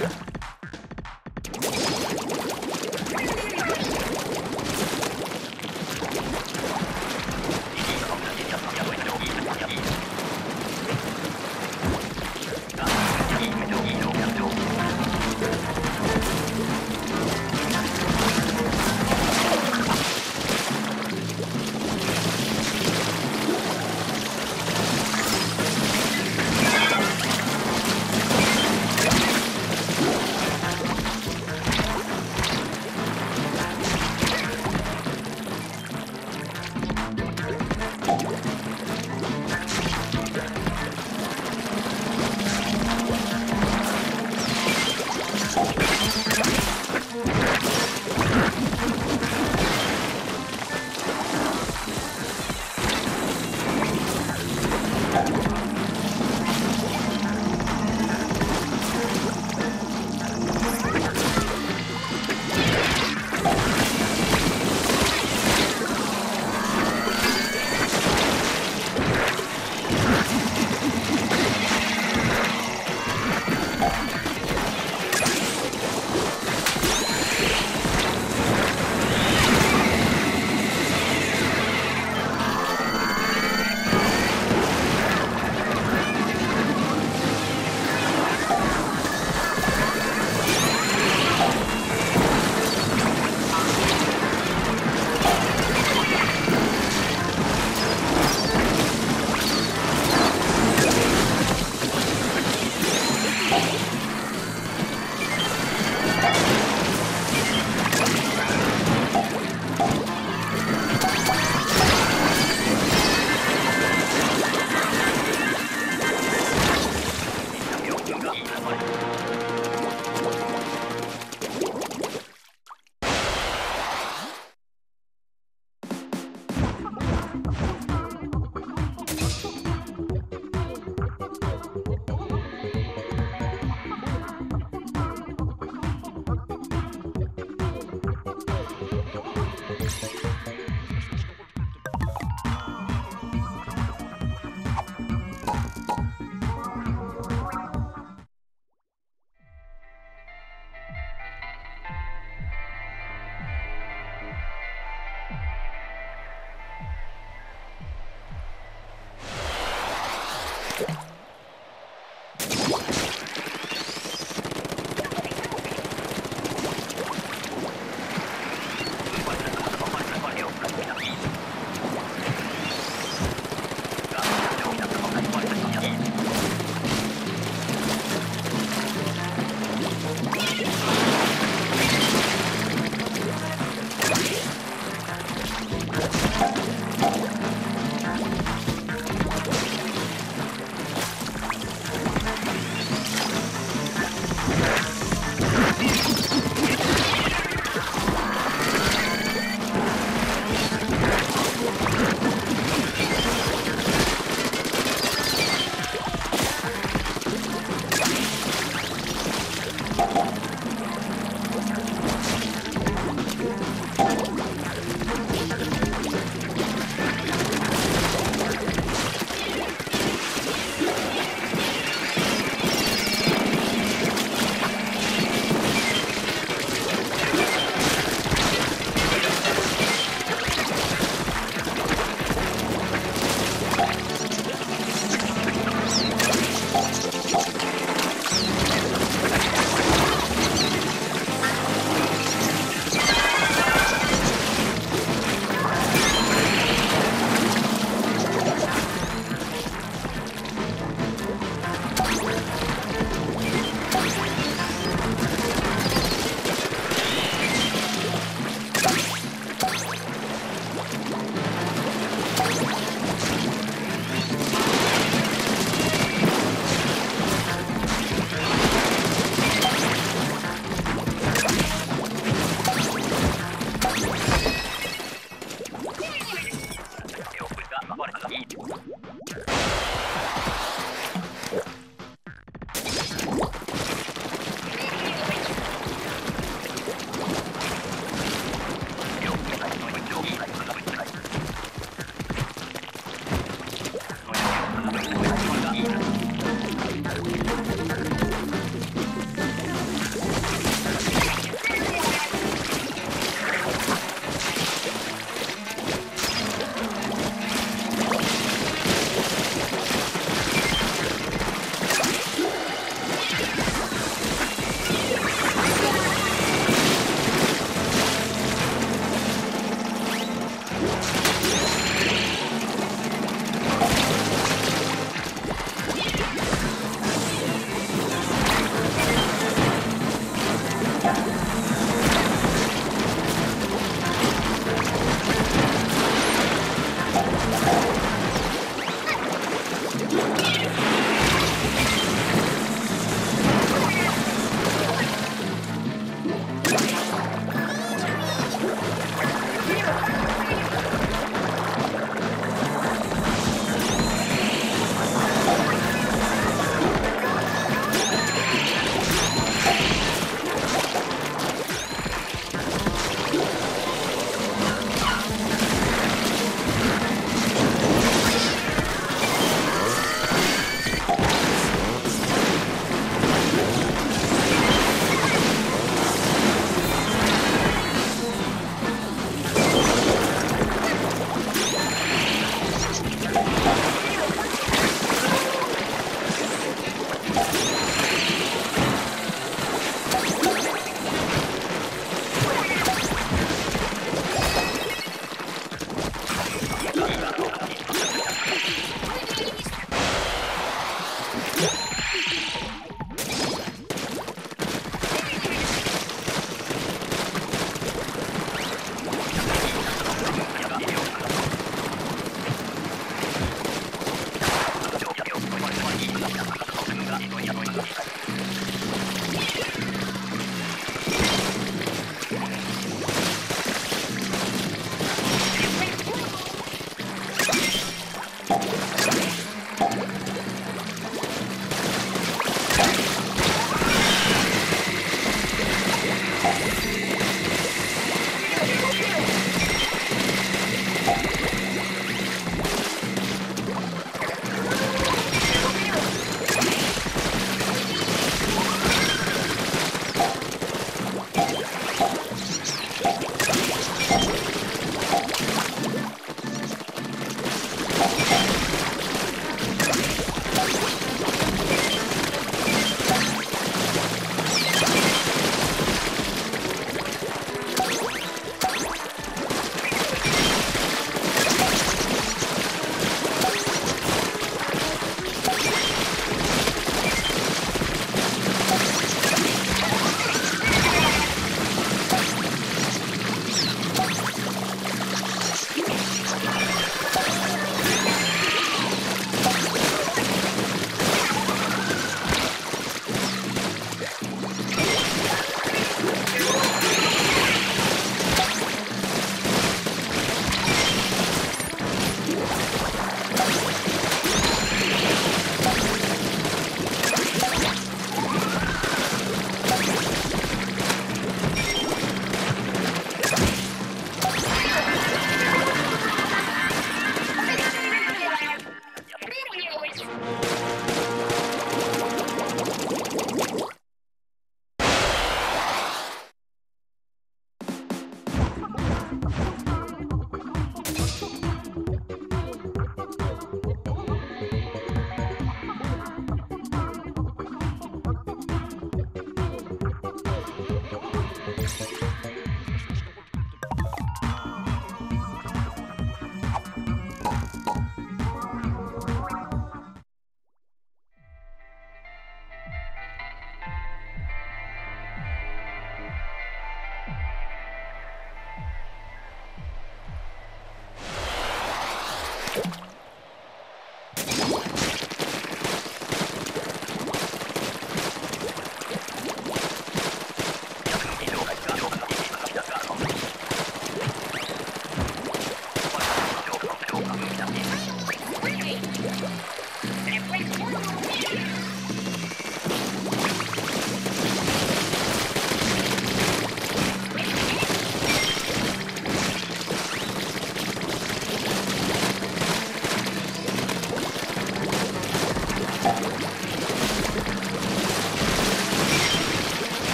Yeah.